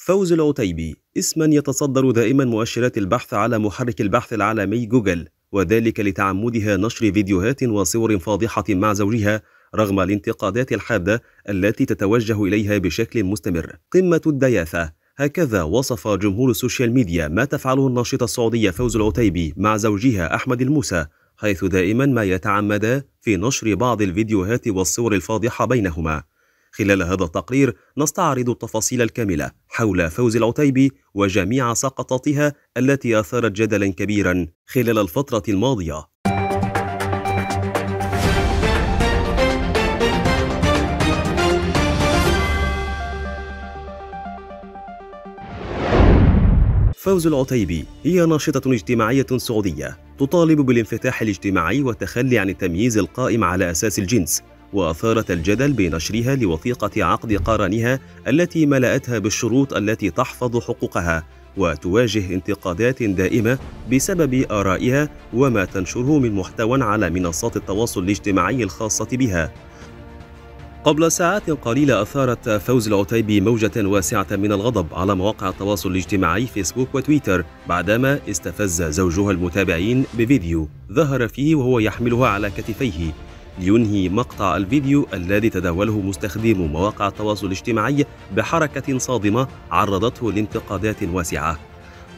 فوز العتيبي اسما يتصدر دائما مؤشرات البحث على محرك البحث العالمي جوجل وذلك لتعمدها نشر فيديوهات وصور فاضحة مع زوجها رغم الانتقادات الحادة التي تتوجه إليها بشكل مستمر. قمة الدياثة. هكذا وصف جمهور ال social media ما تفعله الناشطة السعودية فوز العتيبي مع زوجها أحمد الموسى حيث دائما ما يتعمدا في نشر بعض الفيديوهات والصور الفاضحة بينهما. خلال هذا التقرير نستعرض التفاصيل الكاملة حول فوز العتيبي وجميع سقطاتها التي أثارت جدلا كبيرا خلال الفترة الماضية. فوز العتيبي هي ناشطة اجتماعية سعودية تطالب بالانفتاح الاجتماعي والتخلي عن التمييز القائم على أساس الجنس وأثارت الجدل بنشرها لوثيقة عقد قرانها التي ملأتها بالشروط التي تحفظ حقوقها وتواجه انتقادات دائمة بسبب آرائها وما تنشره من محتوى على منصات التواصل الاجتماعي الخاصة بها. قبل ساعات قليلة أثارت فوز العتيبي موجة واسعة من الغضب على مواقع التواصل الاجتماعي فيسبوك وتويتر بعدما استفز زوجها المتابعين بفيديو ظهر فيه وهو يحملها على كتفيه. لينهي مقطع الفيديو الذي تداوله مستخدمو مواقع التواصل الاجتماعي بحركة صادمة عرضته لانتقادات واسعة.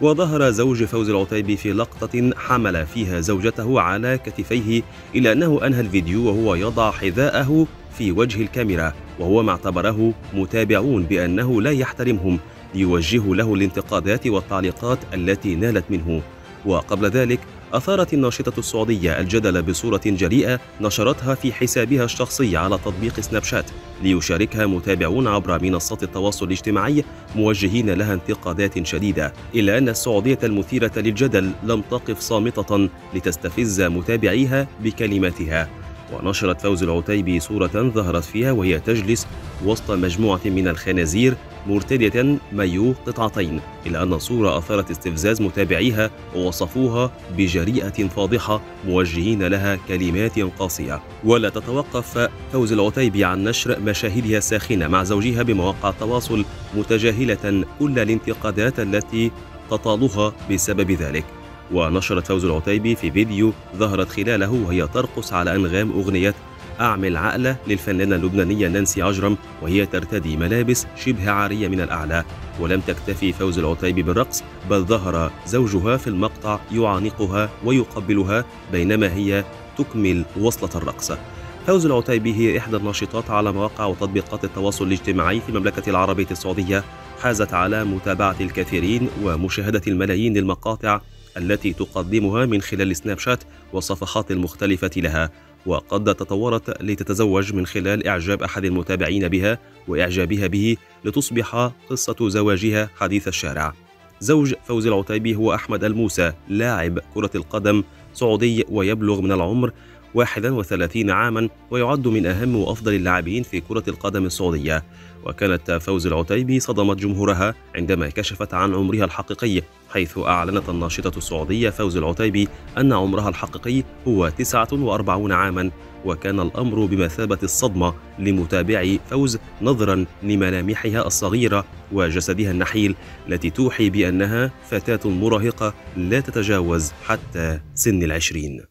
وظهر زوج فوز العتيبي في لقطة حمل فيها زوجته على كتفيه إلى أنه أنهى الفيديو وهو يضع حذاءه في وجه الكاميرا وهو ما اعتبره متابعون بأنه لا يحترمهم ليوجهوا له الانتقادات والتعليقات التي نالت منه. وقبل ذلك أثارت الناشطة السعودية الجدل بصورة جريئة نشرتها في حسابها الشخصي على تطبيق سناب شات ليشاركها متابعون عبر منصات التواصل الاجتماعي موجهين لها انتقادات شديدة إلا أن السعودية المثيرة للجدل لم تقف صامتة لتستفز متابعيها بكلماتها. ونشرت فوز العتيبي صورة ظهرت فيها وهي تجلس وسط مجموعة من الخنازير مرتدية مايو قطعتين إلا أن الصورة أثارت استفزاز متابعيها ووصفوها بجريئة فاضحة موجهين لها كلمات قاسية. ولا تتوقف فوز العتيبي عن نشر مشاهدها الساخنة مع زوجها بمواقع التواصل متجاهلة كل الانتقادات التي تطالها بسبب ذلك. ونشرت فوز العتيبي في فيديو ظهرت خلاله وهي ترقص على أنغام أغنية أعمل عقلة للفنانة اللبنانية نانسي عجرم وهي ترتدي ملابس شبه عارية من الأعلى. ولم تكتفي فوز العتيبي بالرقص بل ظهر زوجها في المقطع يعانقها ويقبلها بينما هي تكمل وصلة الرقص. فوز العتيبي هي إحدى الناشطات على مواقع وتطبيقات التواصل الاجتماعي في المملكة العربية السعودية. حازت على متابعة الكثيرين ومشاهدة الملايين للمقاطع التي تقدمها من خلال سناب شات والصفحات المختلفة لها وقد تطورت لتتزوج من خلال إعجاب أحد المتابعين بها وإعجابها به لتصبح قصة زواجها حديث الشارع. زوج فوز العتيبي هو أحمد الموسى لاعب كرة القدم سعودي ويبلغ من العمر 31 عاما ويعد من أهم وأفضل اللاعبين في كرة القدم السعودية. وكانت فوز العتيبي صدمت جمهورها عندما كشفت عن عمرها الحقيقي حيث أعلنت الناشطة السعودية فوز العتيبي أن عمرها الحقيقي هو 49 عاما. وكان الأمر بمثابة الصدمة لمتابعي فوز نظرا لملامحها الصغيرة وجسدها النحيل التي توحي بأنها فتاة مراهقة لا تتجاوز حتى سن العشرين.